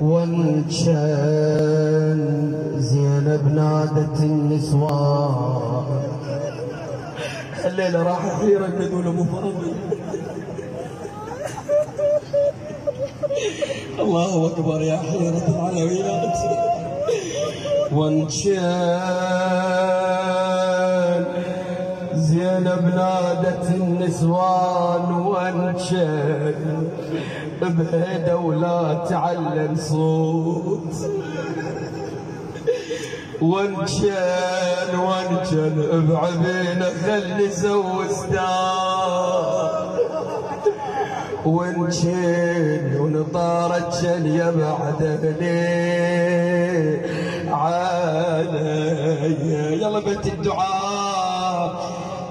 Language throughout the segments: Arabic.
وان كان زينب نادت النسوان الليلة راح أخيرا يرددون أبو فاضل. الله أكبر يا حيرة العلويات. وان كان زينب نادت النسوان. وان كان بهدى ولا تعلن صوت. وان كان وان كان بعبينه خلي زوجتان وان كان ونطارت يا بعد علي يلا بنت الدعاء.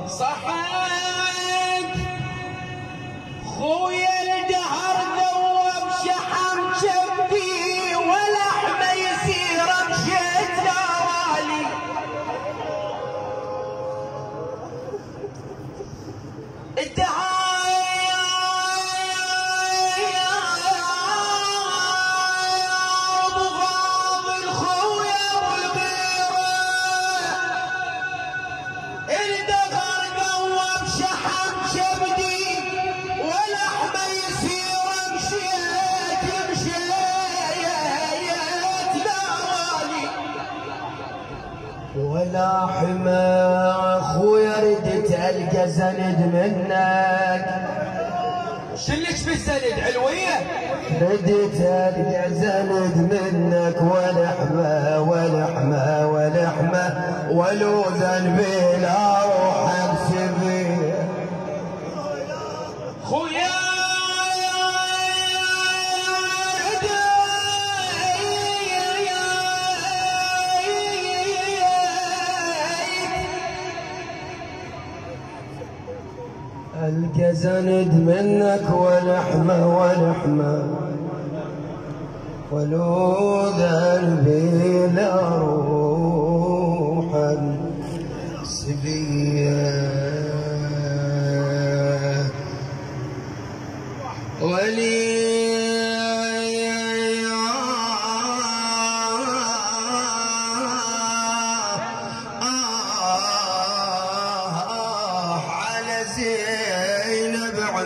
صحيت خويا ولا حما اخويا ردت القى زند منك. شلش بالسند علوية؟ ردت القى زند منك. ولحمه ولحمه ولحمه ولو ذنبي لا روح القى زند منك ولحمة ولحمة ولو ذنبي لا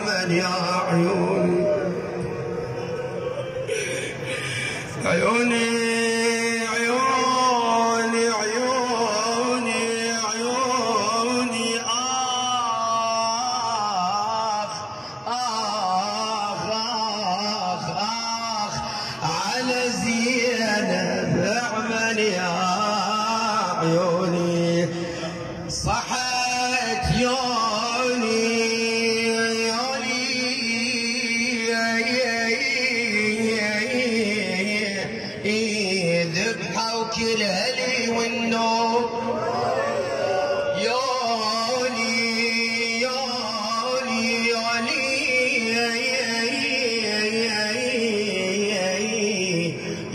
عمل يا عيوني. عيوني عيوني عيوني عيوني. آخ آخ آخ آخ. على زينب يا عيوني.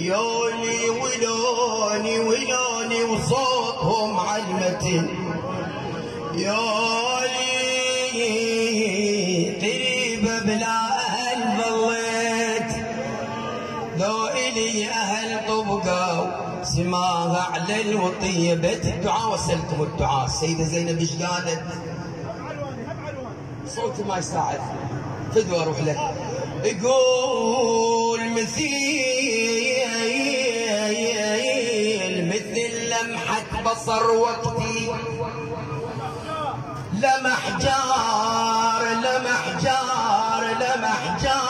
يوني ولوني ولوني وصوتهم علمتي يولي قريبة بلا أهل ظليت. لو إلي أهل طبقوا سماها على الوطية بيت الدعاء وصلتم الدعاء. السيدة زينب إيش قالت؟ صوتي ما يساعد. فدوى أروح لك. يقول مثيل لمحة بصر وقتي. لمح جار لمح جار لمح جار.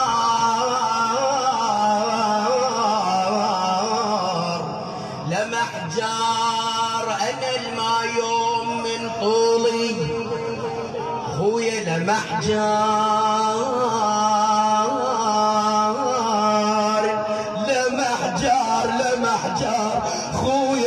لمح جار أنا الما يوم من طولي. خويا لمح جار. لمح جار لمح جار. خويا خويا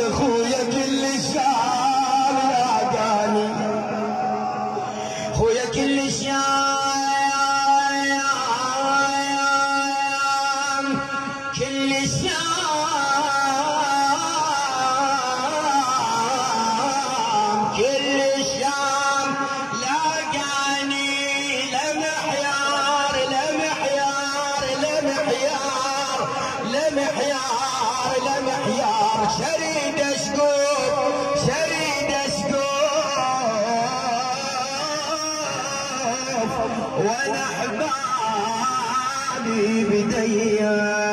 لمحيار شريد اشقوف شريد اشقوف وأنا احبابي بديان